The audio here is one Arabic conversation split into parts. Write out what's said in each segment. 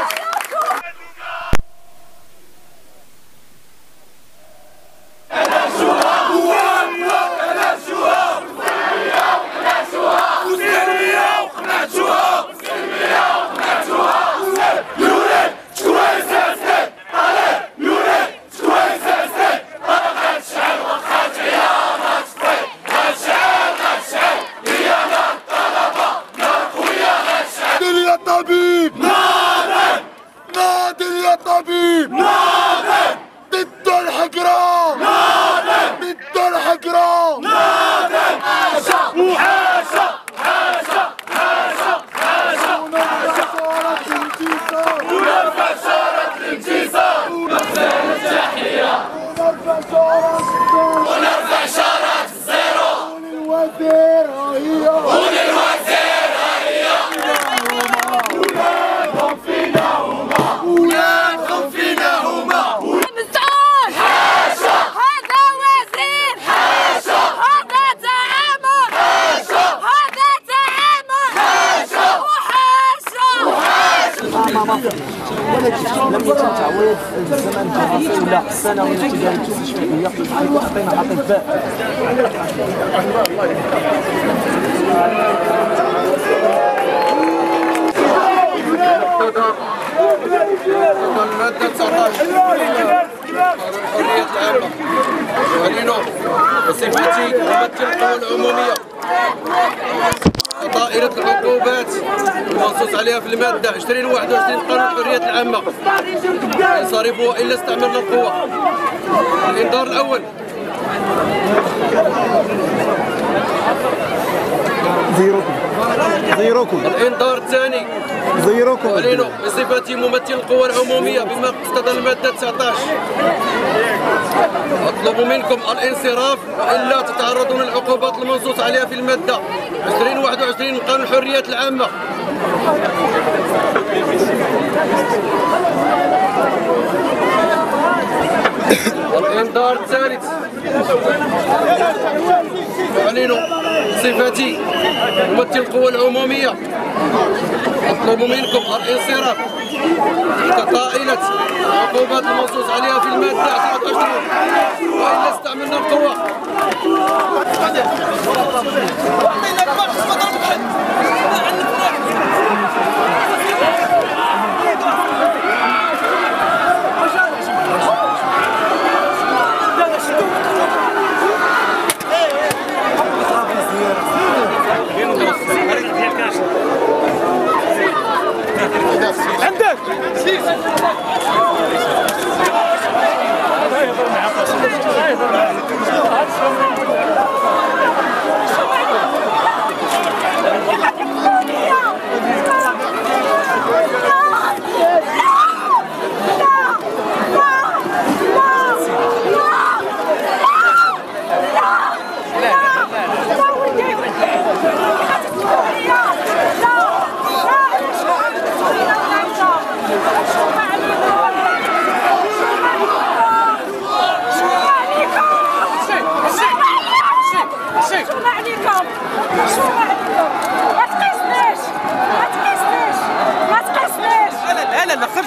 Yes! التي كانت الاستشفائيه اعطينا اطباء المادة 19 الحرية العامة ولينو بصفتي ممثل القوى العمومية دائرة العقوبات. المنصوص عليها في المادة. 2021 قانون الحرية العامة. ينصرفوا إلا استعملنا القوة. الإنذار الأول. زيروكم زيروكم. الإنذار الثاني. زيروكم. أعلن بصفتي ممثل القوى العمومية بما اقتضى المادة 19 أطلب منكم الانصراف وإلا تتعرضون للعقوبات المنصوص عليها في المادة. 2021 من قانون الحريات العامة. الإنذار الثالث أعلن بصفتي ممثل القوى العمومية. أطلب منكم الانصراف. تحت طائلة العقوبات المنصوص عليها في المادة 19 وإلا استعملنا القوة Hartstikke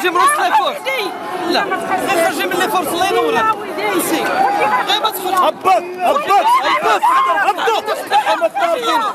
خرجي من وسط الفورس لا. غير خرجي من الفورس الله ينورك غير ما تخرج هبط. هبط. هبط. هبط.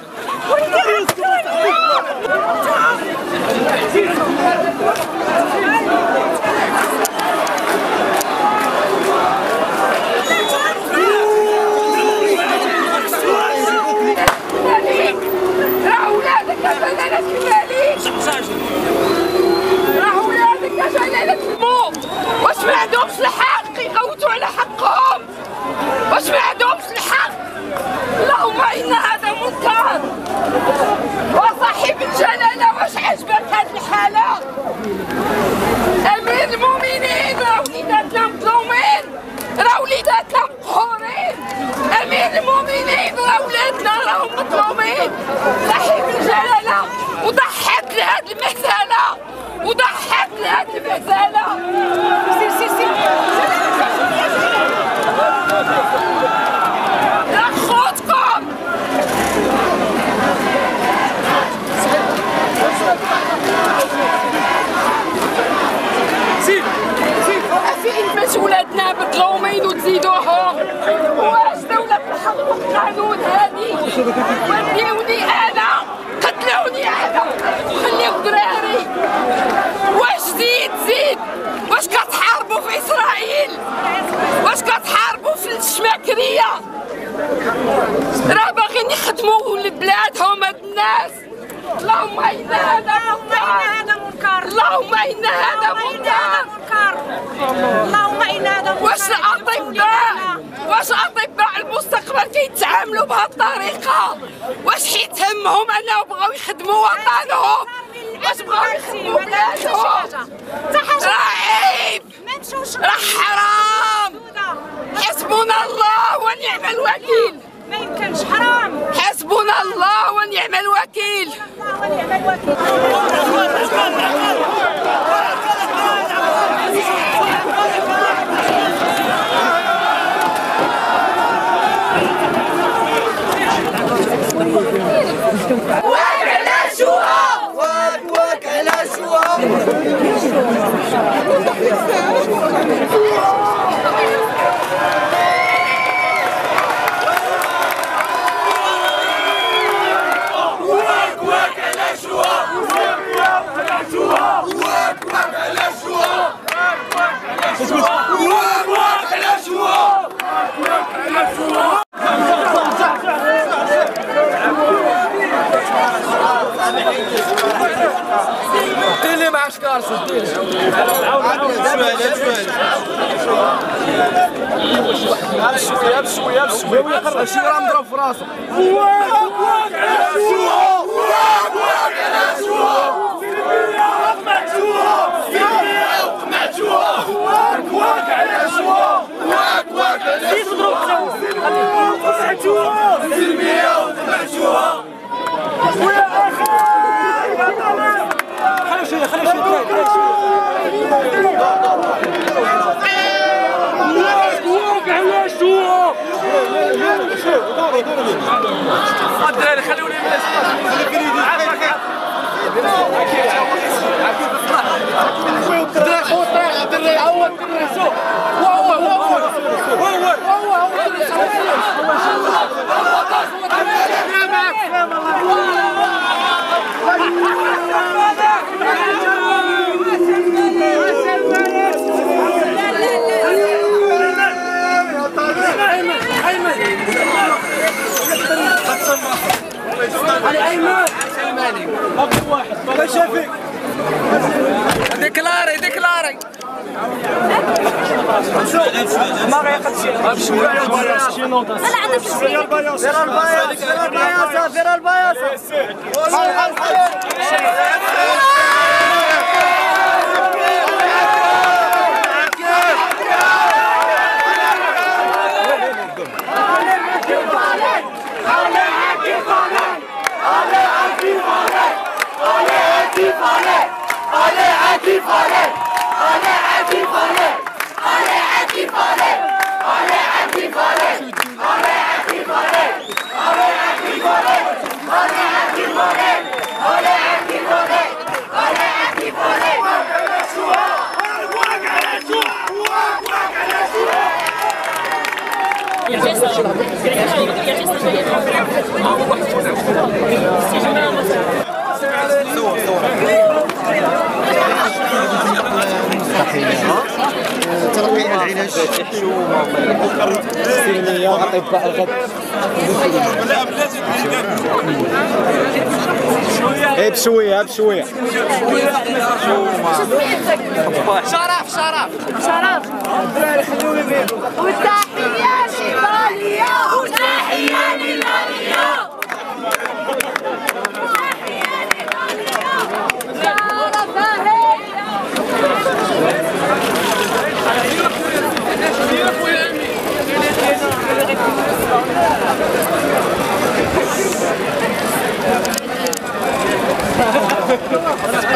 وضحت لهاد المهزله سير سير سير. خوتكم. سير سير. فين باش ولادنا مظلومين وتزيدوهم. واش دولة الحق والقانون هادي؟ وديوني أنا. قتلوني أنا وخليو دراري واش زيد زيد؟ واش كتحاربوا في إسرائيل؟ واش كتحاربوا في الشماكرية؟ راه باغيين يخدموا لبلادهم هاد الناس. اللهم إن هذا منكر. اللهم إن هذا منكر. اللهم إنا هذا واش الاطباء واش اطباء المستقبل كيتعاملوا بهذه الطريقة واش حيت همهم انهم بغاو يخدموا وطنهم. واش بغاو يخدموا بلادهم. راه عيب راه حرام. حسبنا الله ونعم الوكيل. ما يمكنش حرام. حسبنا الله ونعم الوكيل. الله ونعم الوكيل. ديري مع شكار ديري بشويه بشويه بشويه شي راه في راسه هو هو هو ديكلاري ديكلاري. ما غيقد شي بشويه أنا عندك فير happy for it! Only happy for it! Only happy for it! سلميه اطباء الغد إيه بشوية. بشويه شرف. شرف. لإيطاليا وتحية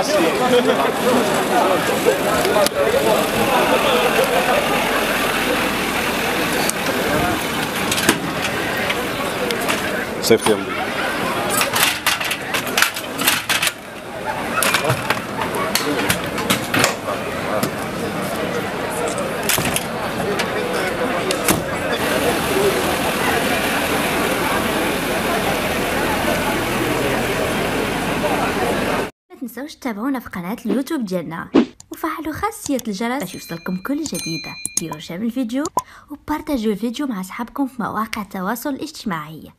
assim. تنسوش تتابعونا في قناة اليوتيوب ديالنا. وفعلوا خاصية الجرس باش يوصلكم كل جديدة ديروا share الفيديو وبارتاجيو الفيديو مع أصحابكم في مواقع التواصل الاجتماعي.